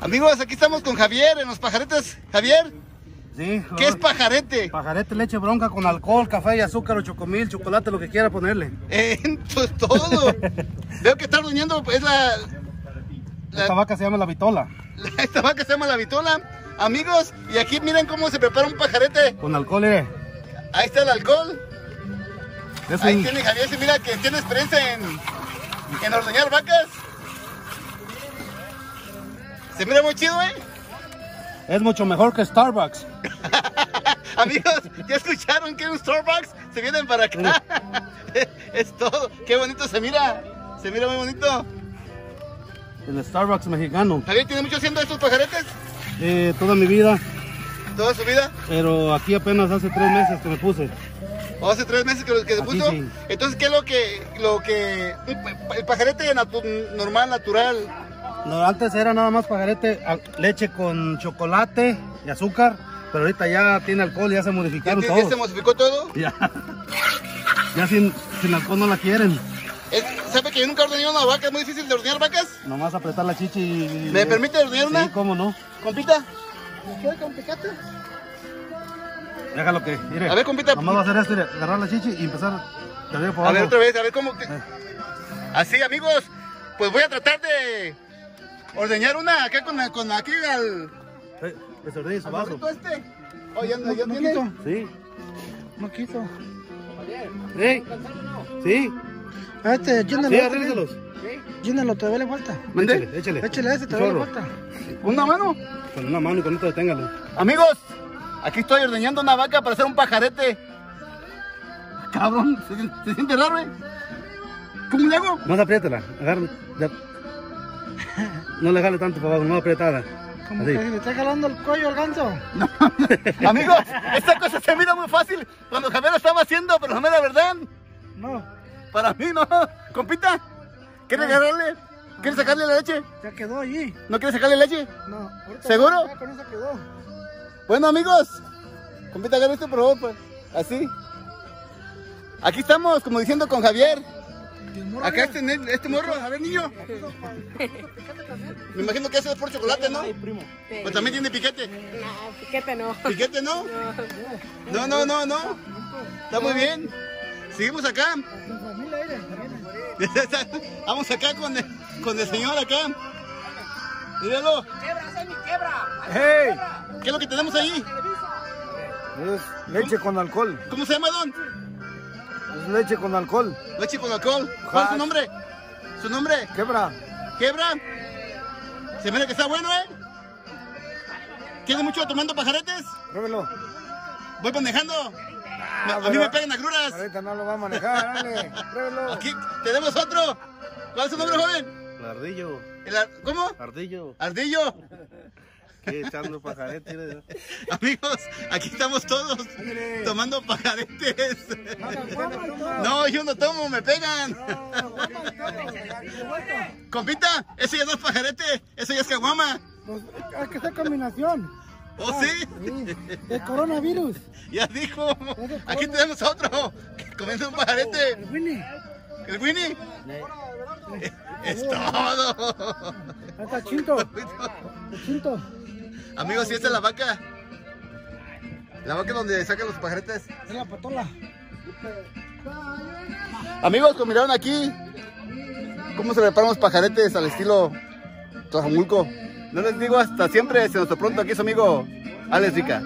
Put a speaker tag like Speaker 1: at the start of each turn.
Speaker 1: Amigos, aquí estamos con Javier en los pajaretes. Javier,
Speaker 2: Sí,
Speaker 1: ¿qué es pajarete?
Speaker 2: Pajarete, leche bronca con alcohol, café y azúcar o chocomil, chocolate, lo que quiera ponerle.
Speaker 1: Eh, pues todo. Veo que está ordeñando, es la,
Speaker 2: Esta vaca se llama la vitola,
Speaker 1: la- esta vaca se llama la vitola. Amigos, y aquí miren cómo se prepara un pajarete.
Speaker 2: con alcohol, mire.
Speaker 1: Ahí está el alcohol.
Speaker 2: Es,
Speaker 1: Ahí
Speaker 2: un-
Speaker 1: tiene Javier, mira que tiene experiencia en, en ordeñar vacas. Se mira muy chido, ¿eh?
Speaker 2: es mucho mejor que Starbucks.
Speaker 1: Amigos, ¿ya escucharon que un Starbucks se vienen para acá? es todo. Qué bonito se mira. Se mira muy bonito.
Speaker 2: El Starbucks mexicano.
Speaker 1: Javier tiene mucho haciendo estos pajaretes.
Speaker 2: Eh, toda mi vida,
Speaker 1: Toda su vida.
Speaker 2: pero aquí apenas hace tres meses que me puse.
Speaker 1: O hace tres meses que, que se puso.
Speaker 2: sí.
Speaker 1: Entonces, ¿qué es lo que, lo que, el pajarete normal, natural?
Speaker 2: No, antes era nada más pajarete, leche con chocolate y azúcar, pero ahorita ya tiene alcohol, ya se
Speaker 1: ¿Ya,
Speaker 2: modificaron
Speaker 1: ya
Speaker 2: todos.
Speaker 1: se modificó todo?
Speaker 2: Ya, ya sin, sin alcohol no la quieren.
Speaker 1: Es- ¿Sabe que yo nunca he ordeñado una vaca? ¿Es muy difícil de ordeñar vacas?
Speaker 2: Nomás apretar la chichi y...
Speaker 1: ¿Me permite ordeñar
Speaker 2: Sí,
Speaker 1: una?
Speaker 2: cómo no.
Speaker 1: ¿Compita? ¿Me queda?
Speaker 2: Déjalo que, mire.
Speaker 1: A ver, compita.
Speaker 2: Nomás va a hacer esto, mire, agarrar la chichi y empezar
Speaker 1: A ver otra vez, a ver cómo. Así, amigos, pues voy a tratar de ordeñar una acá con, con aquí al.
Speaker 2: Eh, que se ordene su vaso.
Speaker 1: este. Oh, ya, ya
Speaker 2: No quito. Sí.
Speaker 3: No quiso.
Speaker 2: Sí. Sí.
Speaker 3: Este, llénalo.
Speaker 2: Sí, arréglalos.
Speaker 3: Llénalo, todavía le falta.
Speaker 1: ¿Mande?
Speaker 2: Échale, échale.
Speaker 3: Échale a ese, todavía le falta.
Speaker 1: Una mano.
Speaker 2: Con una mano y con esto deténgalo.
Speaker 1: Amigos, aquí estoy ordeñando una vaca para hacer un pajarete. Cabrón, se, sien- se siente raro, ¿eh? ¿Cómo le hago?
Speaker 2: Más apriétala. Agarra. No le jale tanto para abajo, no apretada.
Speaker 3: Como
Speaker 2: Así.
Speaker 3: que se le está jalando el cuello al ganso.
Speaker 1: No, amigos, esta cosa se mira muy fácil cuando Javier lo estaba haciendo, pero no era verdad.
Speaker 3: No,
Speaker 1: Para mí no. Compita, ¿quiere agarrarle? ¿Quiere sacarle la leche?
Speaker 3: ya quedó allí.
Speaker 1: ¿No quiere sacarle leche?
Speaker 3: No. ahorita
Speaker 1: ¿Seguro?
Speaker 3: Ya con eso quedó.
Speaker 1: Bueno, amigos, compita, agarra esto, por favor, pues, así. Aquí estamos, como diciendo con Javier. Acá este, este morro, a ver, niño. Me imagino que hace es por chocolate, ¿no? Pues también tiene piquete.
Speaker 4: No, piquete no.
Speaker 1: ¿Piquete no? No, no, no, no. Está muy bien. Seguimos acá. Vamos acá con el, con el señor acá. Míralo.
Speaker 2: ¡Hey!
Speaker 1: ¿Qué es lo que tenemos ahí?
Speaker 2: Es leche con alcohol.
Speaker 1: ¿Cómo se llama, don?
Speaker 2: Es leche con alcohol.
Speaker 1: Leche con alcohol. ¿Cuál es su nombre? ¿Su nombre?
Speaker 2: Quebra.
Speaker 1: ¿Quebra? Se mira que está bueno, ¿eh? ¿Tiene mucho tomando pajaretes?
Speaker 2: Pruébelo.
Speaker 1: Voy manejando. Me- a mí me pegan agruras.
Speaker 2: Ahorita no lo va a manejar, dale. Pruébelo.
Speaker 1: Aquí tenemos otro. ¿Cuál es su nombre, joven?
Speaker 2: Ardillo.
Speaker 1: El ar- ¿Cómo?
Speaker 2: Ardillo.
Speaker 1: Ardillo.
Speaker 2: ¿Qué echando pajarete?
Speaker 1: Amigos, aquí estamos todos tomando pajaretes. No, yo no tomo, me pegan. Compita, ese ya no es pajarete, ese ya es caguama.
Speaker 3: Pues, hay que hacer combinación.
Speaker 1: ¿Oh, sí?
Speaker 3: Sí. El coronavirus.
Speaker 1: Ya dijo. Aquí tenemos otro. Comiendo un pajarete.
Speaker 3: El Winnie.
Speaker 1: ¿El Winnie? Es todo.
Speaker 3: Está Chinto. Chinto.
Speaker 1: Amigos, ¿y esta es la vaca? La vaca donde sacan los pajaretes.
Speaker 3: Es la patola.
Speaker 1: Amigos, como miraron aquí, cómo se preparan los pajaretes al estilo Tlajomulco. No les digo hasta siempre, se nos pronto aquí su amigo Alex Rica.